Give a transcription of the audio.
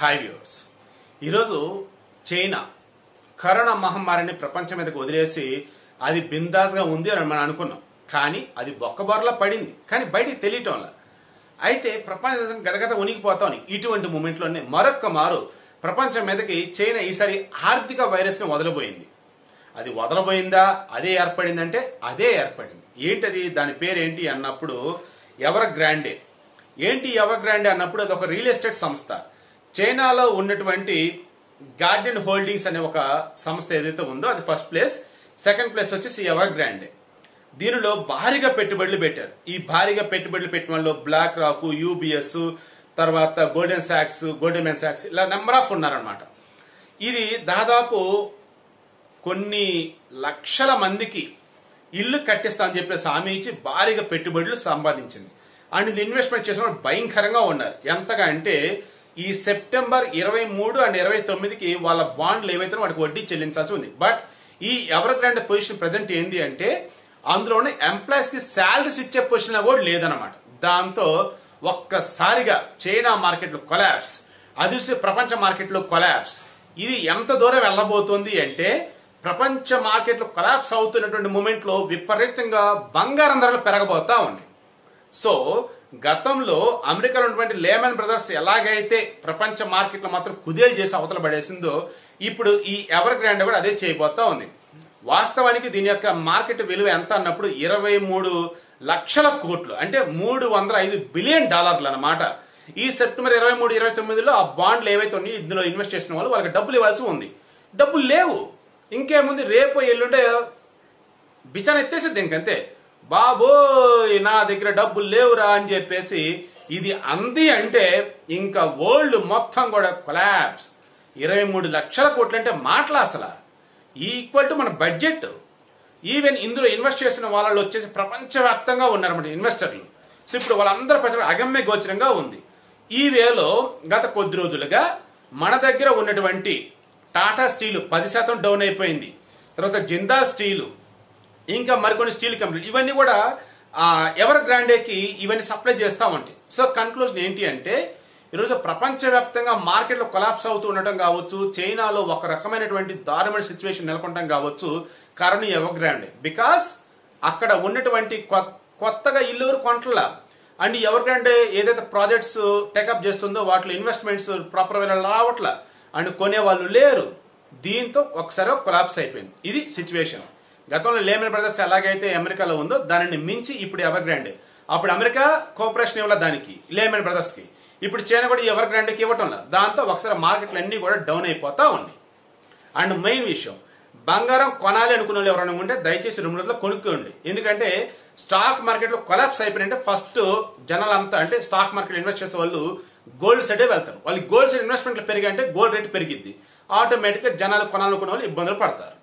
Hi viewers ఈరోజు China corona మహమ్మారిని ప్రపంచం మీదకి వదిలేసి అది బిందాస్గా ఉంది అని మనం అనుకున్నాం. కానీ అది బొక్కబొరలా పడింది. కానీ బయటికి తెలియటంలా. అయితే ప్రపంచం గదగద ఉనికిపోతాం ఇటువంటి మూమెంట్లోనే మరొక్క మారు ప్రపంచం మీదకి చైనా ఈసారి ఆర్థిక వైరస్ని వదలబోయింది. అది వదలబోయిందా? అదే ఏర్పడిందంటే అదే ఏర్పడింది. ఏంటది? దాని పేరు ఏంటి అన్నప్పుడు ఎవర్ గ్రాండే? ఏంటి ఎవర్ గ్రాండే అన్నప్పుడు అది ఒక రియల్ ఎస్టేట్ సంస్థ. చైనాలో ఉన్నటువంటి గార్డెన్ హోల్డింగ్స్ అనే ఒక సంస్థ ఏదైతే ఉందో అది ఫస్ట్ ప్లేస్ సెకండ్ ప్లేస్ వచ్చేసి ఎవర్ గ్రాండే దీనిలో భారీగా పెట్టుబడులు పెట్టారు. ఈ భారీగా పెట్టుబడులు పెట్టిన వాళ్ళు బ్లాక్ రాక్ యూబిఎస్ తర్వాత golden socks golden man socks ఇలా నెంబర్ ఆఫ్ ఉన్నారనమాట ఇది దాదాపు కొన్ని లక్షల మందికి ఇల్లు కట్టిస్తా అని చెప్పేసి హామీ ఇచ్చి భారీగా పెట్టుబడులు సంపాదించింది. అండ్ ఇది ఇన్వెస్ట్మెంట్ చేసిన వాళ్ళు భయంకరంగా ఉన్నారు. ఎంతగా అంటే ఈ సెప్టెంబర్ ఇరవై మూడు అండ్ ఇరవై తొమ్మిదికి వాళ్ళ బాండ్లు ఏవైతే వాటికి వడ్డీ చెల్లించాల్సి ఉంది. బట్ ఈ ఎవర్ గ్రాండ్ పొజిషన్ ప్రజెంట్ ఏంది అంటే అందులోనే ఎంప్లాయీస్కి శాలరీస్ ఇచ్చే పొజిషన్ కూడా లేదనమాట దాంతో ఒక్కసారిగా చైనా మార్కెట్లో కొలాబ్స్ అది ప్రపంచ మార్కెట్లో కొలాబ్స్ ఇది ఎంత దూరం వెళ్ళబోతోంది అంటే ప్రపంచ మార్కెట్లో కొలాప్స్ అవుతున్నటువంటి మూమెంట్లో విపరీతంగా బంగారం ధరలు పెరగబోతా ఉన్నాయి. సో గతంలో అమెరికాలో ఉన్నటువంటి లేమన్ బ్రదర్స్ ఎలాగైతే ప్రపంచ మార్కెట్లో మాత్రం కుదేలు చేసి అవతల పడేసిందో ఇప్పుడు ఈ ఎవర్ గ్రాండ్ కూడా అదే చేయబోతా ఉంది. వాస్తవానికి దీని యొక్క మార్కెట్ విలువ ఎంత అన్నప్పుడు ఇరవై మూడు లక్షల కోట్లు అంటే మూడు వందల ఐదు బిలియన్ డాలర్లు అన్నమాట. ఈ సెప్టెంబర్ ఇరవై మూడు ఇరవై తొమ్మిదిలో ఆ బాండ్లు ఏవైతే ఉన్నాయో ఇందులో ఇన్వెస్ట్ చేసిన వాళ్ళు వాళ్ళకి డబ్బులు ఇవ్వాల్సి ఉంది. డబ్బులు లేవు. ఇంకేముంది? రేపు ఎల్లుంటే బిచాన్ ఎత్తేసిద్ది ఇంకంతే. బాబోయ్ నా దగ్గర డబ్బులు లేవురా అని చెప్పేసి ఇది అంది అంటే ఇంకా వరల్డ్ మొత్తం కూడా కొలాబ్స్ ఇరవై మూడు లక్షల కోట్లు అంటే మాటలు అసలు? ఈక్వల్ టు మన బడ్జెట్ ఈవెన్ ఇందులో ఇన్వెస్ట్ చేసిన వాళ్ళు వచ్చేసి ప్రపంచవ్యాప్తంగా ఉన్నారన్నమాట ఇన్వెస్టర్లు సో ఇప్పుడు వాళ్ళందరూ ప్రజలు అగమ్య గోచరంగా ఉంది. ఈ వేలో గత కొద్ది రోజులుగా మన దగ్గర ఉన్నటువంటి టాటా స్టీలు పది శాతం డౌన్ అయిపోయింది. తర్వాత జిందా స్టీలు ఇంకా మరికొన్ని స్టీల్ కంపెనీలు ఇవన్నీ కూడా ఆ, ఎవర్ గ్రాండేకి ఇవన్నీ సప్లై చేస్తూ ఉంటాయి సో కన్క్లూజన్ ఏంటి అంటే ఈరోజు ప్రపంచవ్యాప్తంగా మార్కెట్లో కొలాప్స్ అవుతూ ఉండటం కావచ్చు చైనాలో ఒక రకమైనటువంటి దారుణమైన సిచ్యువేషన్ నెలకొనడం కావచ్చు కారణం ఎవర్ గ్రాండే బికాస్ అక్కడ ఉన్నటువంటి కొత్తగా ఇల్లు ఎవరు కొంటలా అండ్ ఎవర్ గ్రాండే ఏదైతే ప్రాజెక్ట్స్ టేకప్ చేస్తుందో వాటిలో ఇన్వెస్ట్మెంట్స్ ప్రాపర్ వేళ రావట్లా? అండ్ కొనే వాళ్ళు లేరు. దీంతో ఒకసారి కొలాప్స్ అయిపోయింది. ఇది సిచ్యువేషన్ గతంలో లేమన్ బ్రదర్స్ ఎలాగైతే అమెరికాలో ఉందో దానిని మించి ఇప్పుడు ఎవర్ గ్రాండే అప్పుడు అమెరికా కోఆపరేషన్ ఇవ్వాల దానికి? లేమన్ బ్రదర్స్కి ఇప్పుడు చైనా కూడా ఎవర్ గ్రాండ్కి ఇవ్వటం లేదు. దాంతో ఒకసారి మార్కెట్లు అన్ని కూడా డౌన్ అయిపోతా ఉన్నాయి. అండ్ మెయిన్ విషయం బంగారం కొనాలి అనుకున్న వాళ్ళు ఎవరైనా ఉంటే దయచేసి రెండు రోజుల్లో కొనుక్కోండి. ఎందుకంటే స్టాక్ మార్కెట్లో కొలాప్స్ అయిపోయినంటే ఫస్ట్ జనాలంతా అంటే స్టాక్ మార్కెట్ ఇన్వెస్ట్ చేసే వాళ్ళు గోల్డ్ సైడే వెళ్తారు. వాళ్ళు గోల్డ్ సైడ్ ఇన్వెస్ట్మెంట్లు పెరిగాయంటే గోల్డ్ రేట్ పెరిగిద్ది. ఆటోమేటిక్గా జనాలు కొనాలనుకున్న వాళ్ళు ఇబ్బందులు పడతారు.